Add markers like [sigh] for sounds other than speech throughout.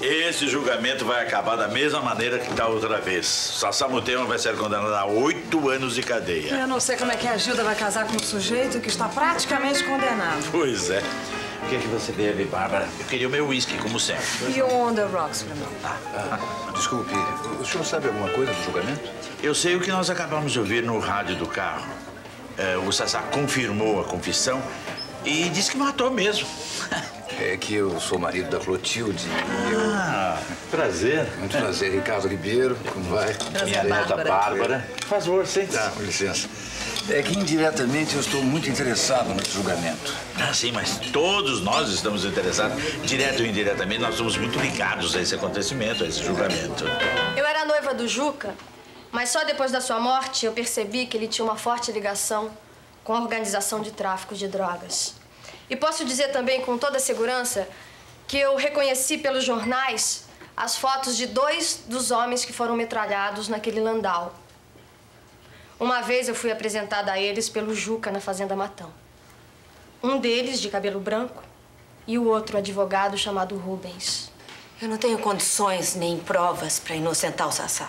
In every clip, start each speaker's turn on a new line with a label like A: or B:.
A: Esse julgamento vai acabar da mesma maneira que da outra vez. Sassá Mutema vai ser condenada a oito anos de cadeia.
B: Eu não sei como é que a Gilda vai casar com um sujeito que está praticamente condenado.
A: Pois é. O que é que você bebe, Bárbara? Eu queria o meu uísque, como sempre.
B: E o On The Rocks pra mim.
C: Ah, desculpe, o senhor sabe alguma coisa do julgamento?
A: Eu sei o que nós acabamos de ouvir no rádio do carro. É, o Sassá confirmou a confissão e disse que matou mesmo. [laughs]
C: É que eu sou marido da Clotilde e eu...
A: Ah, prazer.
C: Muito prazer, Ricardo Ribeiro. Como vai?
A: Minha neta Bárbara. Faz favor, sente
C: Tá, com licença. É que indiretamente eu estou muito interessado nesse julgamento.
A: Ah, sim, mas todos nós estamos interessados, direto ou indiretamente, nós somos muito ligados a esse acontecimento, a esse julgamento.
D: Eu era noiva do Juca, mas só depois da sua morte eu percebi que ele tinha uma forte ligação com a organização de tráfico de drogas. E posso dizer também com toda segurança que eu reconheci pelos jornais as fotos de dois dos homens que foram metralhados naquele landau. Uma vez eu fui apresentada a eles pelo Juca na Fazenda Matão. Um deles de cabelo branco e o outro advogado chamado Rubens.
E: Eu não tenho condições nem provas para inocentar o Sassá.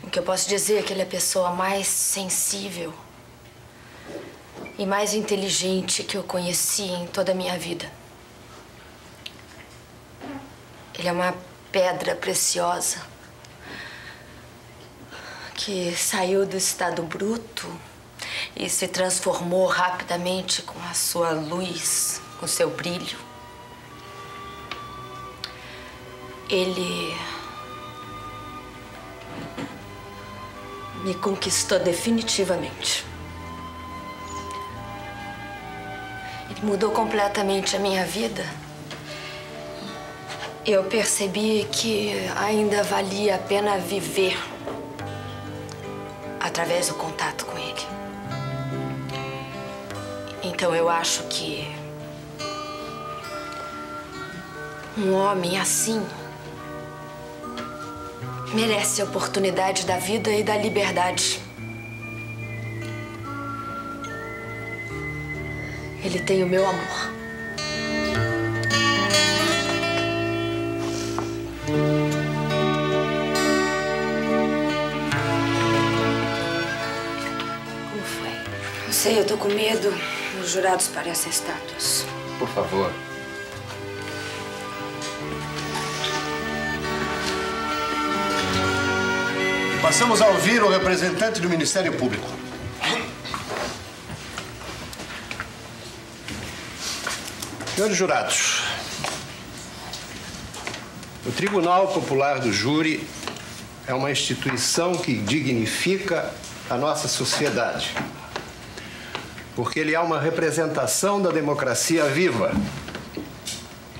E: O que eu posso dizer é que ele é a pessoa mais sensível e mais inteligente que eu conheci em toda a minha vida. Ele é uma pedra preciosa que saiu do estado bruto e se transformou rapidamente com a sua luz, com seu brilho. Ele me conquistou definitivamente. Mudou completamente a minha vida. Eu percebi que ainda valia a pena viver através do contato com ele. Então eu acho que um homem assim merece a oportunidade da vida e da liberdade. Ele tem o meu amor. Como foi? Não sei, eu tô com medo. Os jurados parecem estátuas.
C: Por favor.
F: Passamos a ouvir o representante do Ministério Público. Senhores jurados, o Tribunal Popular do Júri é uma instituição que dignifica a nossa sociedade, porque ele é uma representação da democracia viva,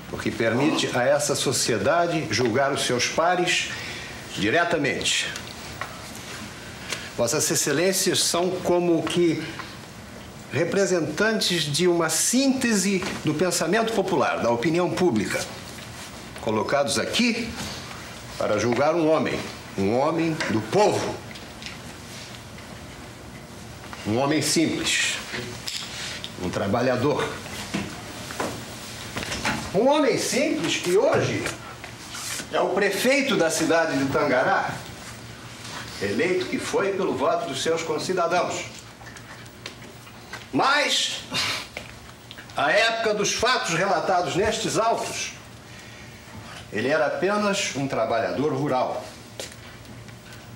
F: porque permite a essa sociedade julgar os seus pares diretamente. Vossas Excelências são como que representantes de uma síntese do pensamento popular, da opinião pública, colocados aqui para julgar um homem, um homem do povo, um homem simples, um trabalhador. Um homem simples que hoje é o prefeito da cidade de Tangará, eleito que foi pelo voto dos seus concidadãos. Mas, à época dos fatos relatados nestes autos, ele era apenas um trabalhador rural,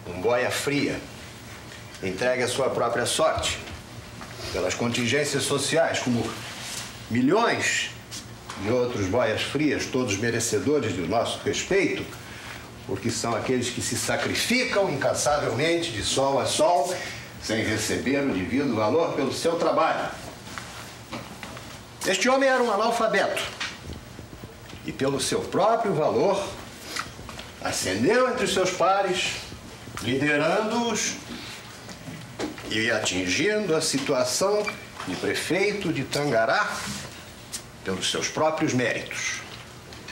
F: um boia fria, entregue à sua própria sorte, pelas contingências sociais, como milhões de outros boias frias, todos merecedores do nosso respeito, porque são aqueles que se sacrificam incansavelmente de sol a sol, sem receber o devido valor pelo seu trabalho. Este homem era um analfabeto e, pelo seu próprio valor, ascendeu entre os seus pares, liderando-os e atingindo a situação de prefeito de Tangará pelos seus próprios méritos.